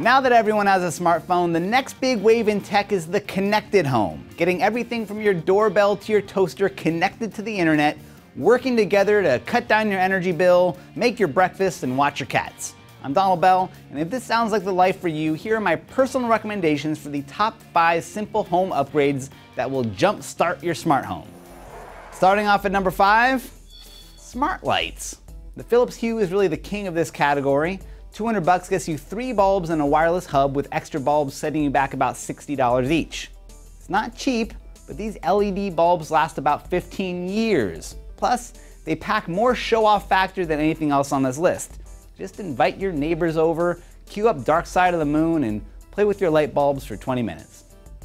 Now that everyone has a smartphone, the next big wave in tech is the connected home. Getting everything from your doorbell to your toaster connected to the internet, working together to cut down your energy bill, make your breakfast, and watch your cats. I'm Donald Bell, and if this sounds like the life for you, here are my personal recommendations for the top five simple home upgrades that will jumpstart your smart home. Starting off at number five, smart lights. The Philips Hue is really the king of this category. 200 bucks gets you three bulbs and a wireless hub with extra bulbs setting you back about $60 each. It's not cheap, but these LED bulbs last about 15 years. Plus, they pack more show-off factor than anything else on this list. Just invite your neighbors over, cue up Dark Side of the Moon, and play with your light bulbs for 20 minutes.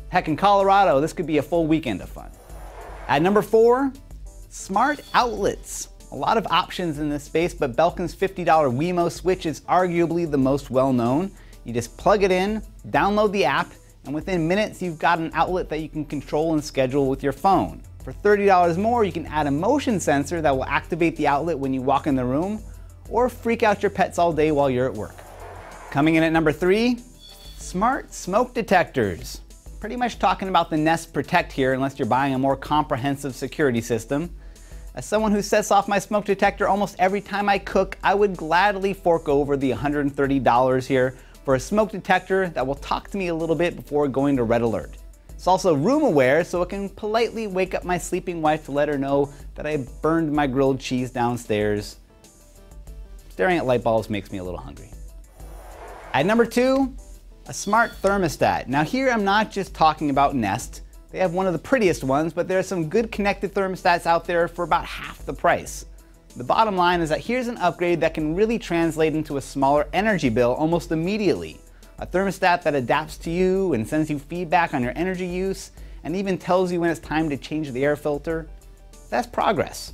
Heck, in Colorado, this could be a full weekend of fun. At number four, smart outlets. A lot of options in this space, but Belkin's $50 Wemo switch is arguably the most well-known. You just plug it in, download the app, and within minutes you've got an outlet that you can control and schedule with your phone. For $30 more, you can add a motion sensor that will activate the outlet when you walk in the room, or freak out your pets all day while you're at work. Coming in at number three, smart smoke detectors. Pretty much talking about the Nest Protect here, unless you're buying a more comprehensive security system. As someone who sets off my smoke detector almost every time I cook, I would gladly fork over the $130 here for a smoke detector that will talk to me a little bit before going to red alert. It's also room aware, so it can politely wake up my sleeping wife to let her know that I burned my grilled cheese downstairs. Staring at light bulbs makes me a little hungry. At number two, a smart thermostat. Now here I'm not just talking about Nest. They have one of the prettiest ones, but there are some good connected thermostats out there for about half the price. The bottom line is that here's an upgrade that can really translate into a smaller energy bill almost immediately. A thermostat that adapts to you and sends you feedback on your energy use and even tells you when it's time to change the air filter. That's progress.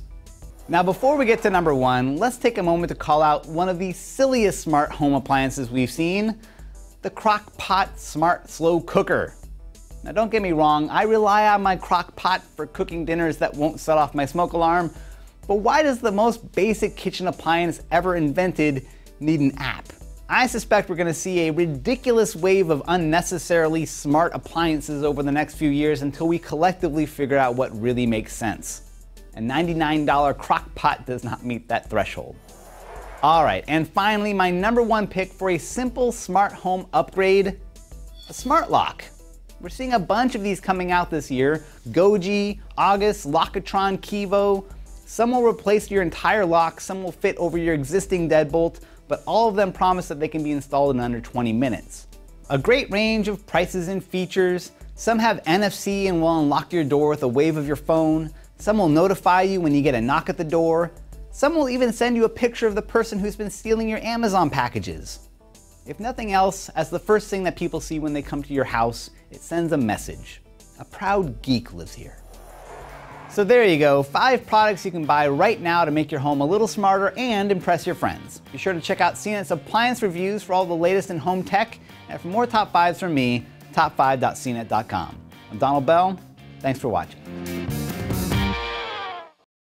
Now before we get to number one, let's take a moment to call out one of the silliest smart home appliances we've seen, the Crock-Pot Smart Slow Cooker. Now don't get me wrong, I rely on my crock pot for cooking dinners that won't set off my smoke alarm, but why does the most basic kitchen appliance ever invented need an app? I suspect we're gonna see a ridiculous wave of unnecessarily smart appliances over the next few years until we collectively figure out what really makes sense. A $99 crock pot does not meet that threshold. All right, and finally, my number one pick for a simple smart home upgrade, a smart lock. We're seeing a bunch of these coming out this year. Goji, August, Lockitron, Kevo. Some will replace your entire lock, some will fit over your existing deadbolt, but all of them promise that they can be installed in under 20 minutes. A great range of prices and features. Some have NFC and will unlock your door with a wave of your phone. Some will notify you when you get a knock at the door. Some will even send you a picture of the person who's been stealing your Amazon packages. If nothing else, as the first thing that people see when they come to your house, it sends a message. A proud geek lives here. So there you go, five products you can buy right now to make your home a little smarter and impress your friends. Be sure to check out CNET's appliance reviews for all the latest in home tech, and for more top fives from me, top5.cnet.com. I'm Donald Bell, thanks for watching.